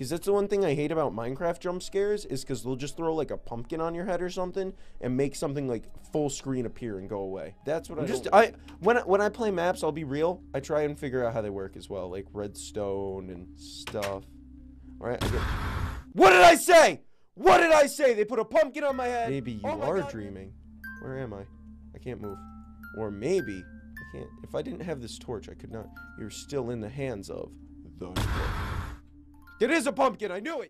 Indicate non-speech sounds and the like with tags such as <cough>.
Because that's the one thing I hate about Minecraft jump scares is because they'll just throw like a pumpkin on your head or something and make something like full screen appear and go away. That's what I'm just I when I, when I play maps, I'll be real. I try and figure out how they work as well, like redstone and stuff. All right. Get, <gasps> what did I say? What did I say? They put a pumpkin on my head. Maybe oh you Oh are dreaming. Where am I? I can't move. Or maybe I can't. If I didn't have this torch, I could not. You're still in the hands of the. It is a pumpkin. I knew it.